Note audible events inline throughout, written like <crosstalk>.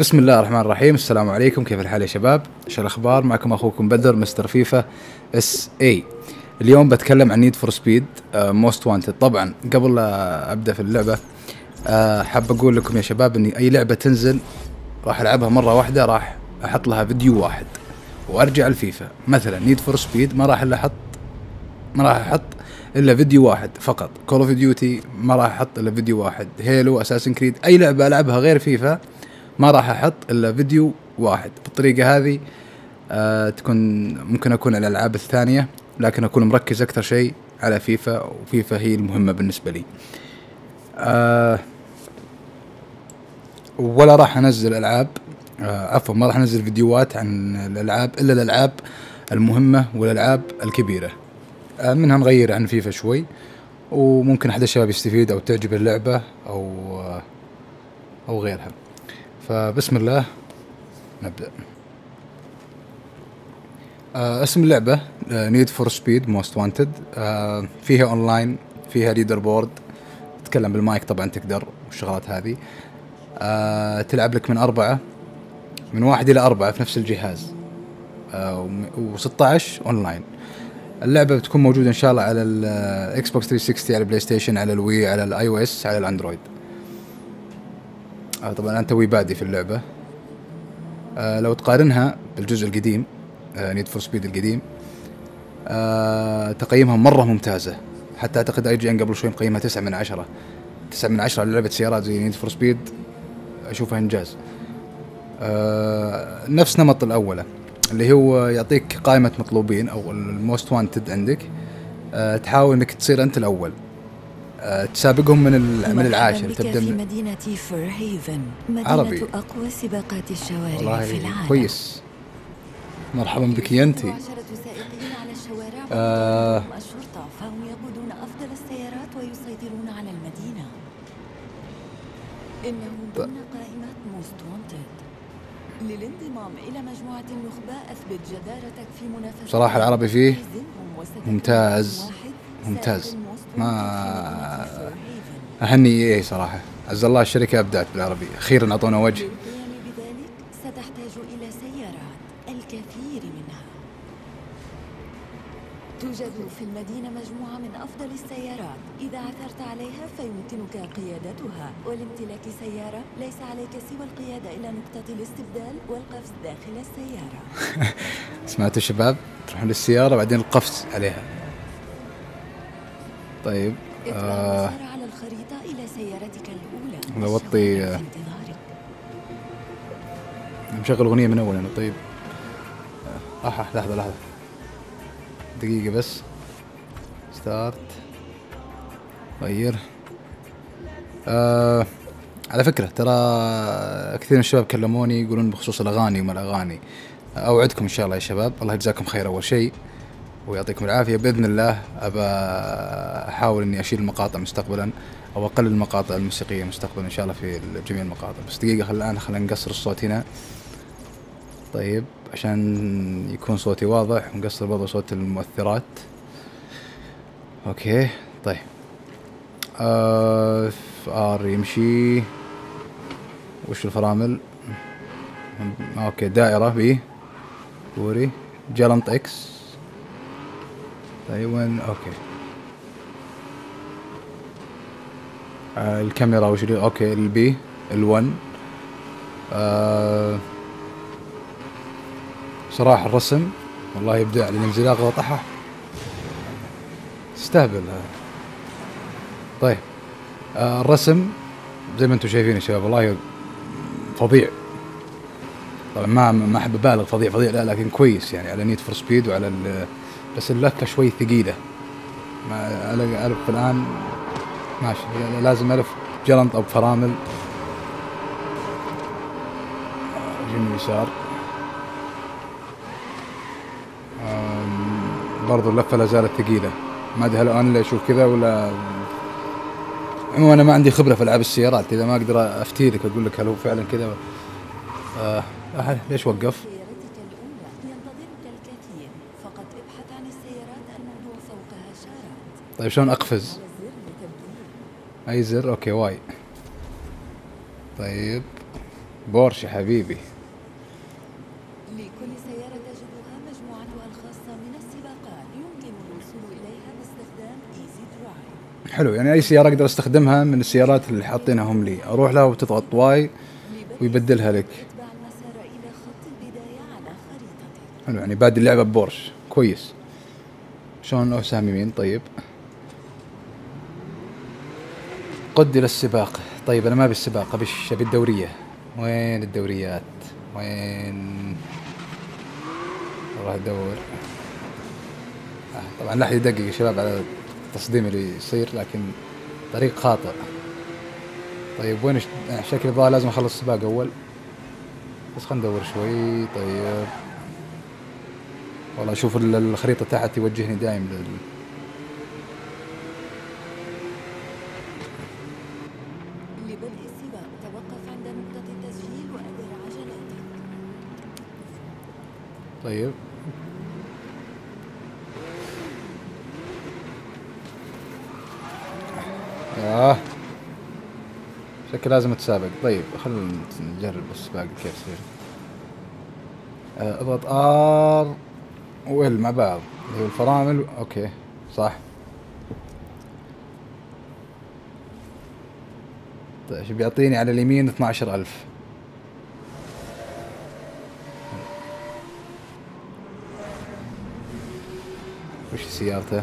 بسم الله الرحمن الرحيم. السلام عليكم. كيف الحال يا شباب؟ إيش الأخبار؟ معكم أخوكم بدر مستر فيفا اس اي اليوم بتكلم عن Need for Speed Most Wanted طبعا قبل لا أبدأ في اللعبة آه، حاب أقول لكم يا شباب إني أي لعبة تنزل راح ألعبها مرة واحدة راح أحط لها فيديو واحد وأرجع الفيفا مثلا Need for Speed ما راح إلا أحط ما راح أحط إلا فيديو واحد فقط. Call of Duty ما راح أحط إلا فيديو واحد. Halo Assassin's Creed أي لعبة ألعبها غير فيفا ما راح أحط إلا فيديو واحد. بالطريقة هذه آه تكون ممكن أكون الألعاب الثانية لكن أكون مركز أكثر شيء على فيفا وفيفا هي المهمة بالنسبة لي. آه ولا راح أنزل ألعاب آه عفوا ما راح أنزل فيديوهات عن الألعاب إلا الألعاب المهمة والألعاب الكبيرة. آه منها نغير عن فيفا شوي وممكن أحد الشباب يستفيد أو تعجب اللعبة أو آه أو غيرها. فبسم الله نبدأ. آه اسم اللعبة Need for Speed Most Wanted فيها اونلاين فيها leaderboard تتكلم بالمايك طبعا تقدر والشغلات هذه. آه تلعب لك من أربعة من واحد إلى أربعة في نفس الجهاز. آه و16 اونلاين اللعبة بتكون موجودة إن شاء الله على ال Xbox 360 على ال PlayStation على ال Wii على ال iOS على الأندرويد. آه طبعا أنا توي بادي في اللعبة. آه لو تقارنها بالجزء القديم Need for Speed القديم آه تقييمها مرة ممتازة. حتى أعتقد IGN قبل شوي مقيمها تسعة من عشرة. تسعة من عشرة لعبة سيارات زي Need for Speed أشوفها إنجاز. آه نفس نمط الأولى اللي هو يعطيك قائمة مطلوبين أو ال most wanted عندك. آه تحاول إنك تصير أنت الأول. آه، تسابقهم من من العاشر تبدأ في من مدينة فير هيفن مدينة عربي. أقوى سباقات الشوارع في والله العالم كويس مرحبا بك الشوارع آه. الشرطة فهم يقودون أفضل السيارات ويسيطرون على المدينة إنهم ضمن قائمة موست وانتد للانضمام إلى مجموعة النخبة أثبت جدارتك في منافسة بصراحة العربي فيه ممتاز. ممتاز. ما-. أهني إيه صراحة. عز الله الشركة أبدعت بالعربي أخيرا أعطونا وجه. ستحتاج إلى سيارات الكثير منها. توجد في المدينة مجموعة من أفضل السيارات. إذا عثرت عليها فيمكنك قيادتها. ولامتلاك سيارة ليس عليك سوى القيادة إلى نقطة الاستبدال والقفز داخل السيارة. <laughs> سمعتوا شباب تروحون للسيارة بعدين القفز عليها. طيب آه على الخريطة إلى سيارتك الأولى لو وطي- والشوارع في انتظارك. مشغل أغنية من اول أنا طيب آه آه، لحظة لحظة. دقيقة بس. ستارت غير آه على فكرة ترى كثير من الشباب كلموني يقولون بخصوص الأغاني وما الأغاني. أوعدكم إن شاء الله يا شباب الله يجزاكم خير أول شيء. ويعطيكم العافية. بإذن الله أبى أحاول إني أشيل المقاطع مستقبلا أو أقلل المقاطع الموسيقية مستقبلا إن شاء الله في جميع المقاطع. بس دقيقة خل الآن خلينا نقصر الصوت هنا. طيب عشان يكون صوتي واضح ونقصر برضه صوت المؤثرات. أوكي طيب. آه آر يمشي. وش الفرامل؟ أوكي دائرة بي. كوري جالنت إكس. وين أوكي. آه الكاميرا وش أوكي البي الون آه صراحة الرسم والله يبدع الانزلاق وطحه تستهبل. هذا. طيب. آه الرسم زي ما أنتم شايفين يا شباب والله فظيع. طبعا ما ما أحب أبالغ فظيع فظيع لا لكن كويس يعني على Need for Speed وعلى بس اللفه شوي ثقيلة. ما الف الآن ماشي لازم الف جلنط أو بفرامل آه، يمين يسار برضو اللفة لا زالت ثقيلة. ما أدري هل أنا أشوف كذا ولا عموما أنا ما عندي خبرة في ألعاب السيارات إذا ما أقدر افتي لك أقول لك هل هو فعلا كذا. آه أه ليش وقف؟ سيارتك الأولى ينتظرك الكثير فقط ابحث عن السيارات الموضوع فوقها شارات طيب شلون أقفز؟ أي زر؟ okay Y. طيب بورش يا حبيبي. لكل سيارة تجدها مجموعتها الخاصة من السباقات يمكن الوصول إليها باستخدام easy drive حلو يعني أي سيارة أقدر أستخدمها من السيارات اللي حاطينها هم لي. أروح لها وتضغط Y ويبدلها لك. حلو يعني بادي اللعبة ببورش. كويس. شلون له سهم يمين طيب. قد إلى السباق. طيب أنا ما أبي السباق ابي الدورية. وين الدوريات؟ وين؟ راح أدور. آه، طبعا لا أحد يدقق يا شباب على التصديم اللي يصير لكن طريق خاطئ. طيب وين آه، شكل الظاهر لازم أخلص السباق أول. بس خلينا ندور شوي. طيب. والله أشوف ال- الخريطة تحت يوجهني دايم لل طيب. آه. شكل لازم اتسابق طيب خلينا نجرب السباق كيف يصير. آه، اضغط R و L مع بعض. اللي هو الفرامل okay صح. طيب إيش بيعطيني على اليمين 12000 وش سيارته؟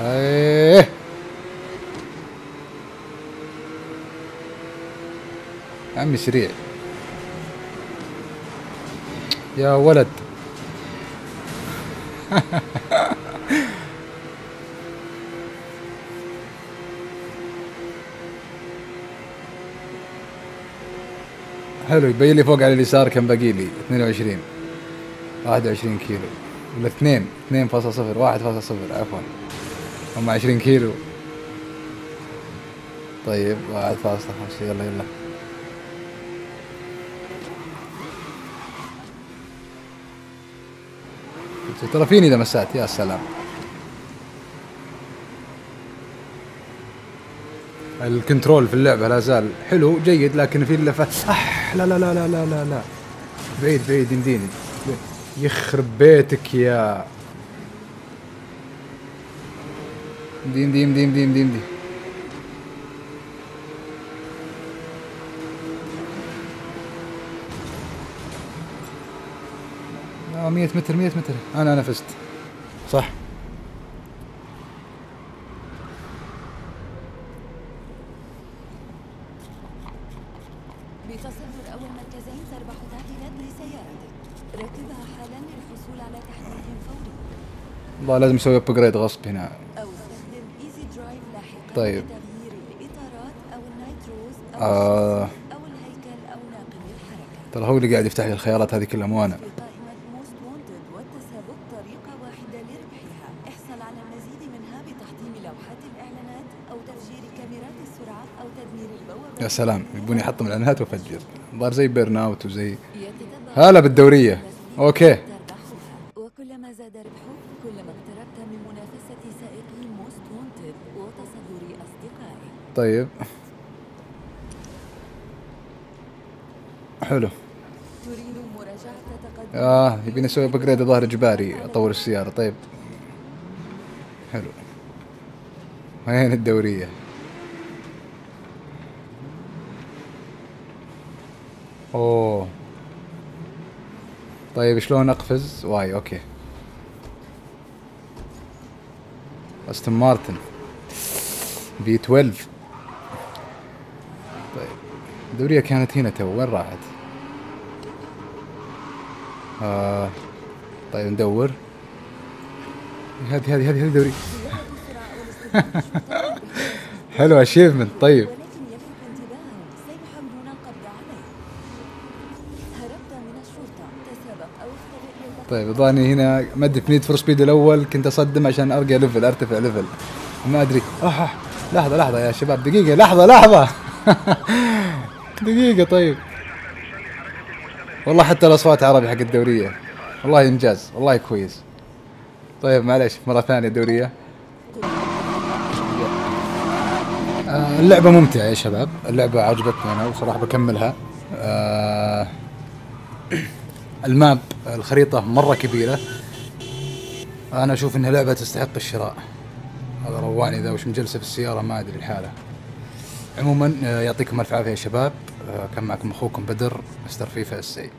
إيه عمي سريع. يا ولد. <laughs> حلو يبين لي فوق على اليسار كم باقي لي؟ 22 21 كيلو. ولا 2 2.0 1.0 عفوا. هم 20 كيلو. طيب 1.5 يلا يلا. ترى فيني لمسات يا سلام. ال control في اللعبة لا زال حلو جيد لكن في اللفة. أح. لا لا لا لا لا لا لا. بعيد بعيد يمديني يخرب بيتك يا. damn damn damn damn damn دي لا 100 متر 100 متر. أنا أنا فزت. صح. لازم أسوي upgrade غصب هنا. أو طيب. آه. ترى هو اللي قاعد يفتح لي الخيارات هذه كلها مو أنا. يا سلام. يبوني احطم الإعلانات وأفجر. ظهر زي burnout وزي هلا بالدورية. okay. وكلما زاد ربحك كلما اقتربت من منافسة سائقي Most Wanted وتصدر طيب. حلو. تريد مراجعة تقدم آه يبيني أسوي upgrade ظهر اجباري أطور السيارة. طيب. حلو. وين الدورية؟ أوه. طيب شلون أقفز؟ واي okay. Aston Martin V12 طيب الدورية كانت هنا تو وين راحت؟ آه طيب ندور. هذه هذه هذه هذه دوري. <laughs> حلو achievement طيب. طيب ظاني هنا مد في Need for Speed الأول. كنت أصدم عشان ارقى level أرتفع level. ما أدري. آه، لحظة لحظة يا شباب. دقيقة لحظة لحظة. <laughs> دقيقة طيب. والله حتى الأصوات عربي حق الدورية. والله إنجاز. والله كويس. طيب معليش مرة ثانية دوريه آه، اللعبة ممتعة يا شباب. اللعبة عجبتني أنا وصراحة بكملها. آه، الماب الخريطة مرة كبيرة. أنا أشوف إنها لعبة تستحق الشراء. هذا رواني إذا وش مجلسه في السيارة ما أدري الحالة. عموما آه، يعطيكم ألف عافية يا شباب. آه، كان معكم أخوكم بدر مستر فيفا السيد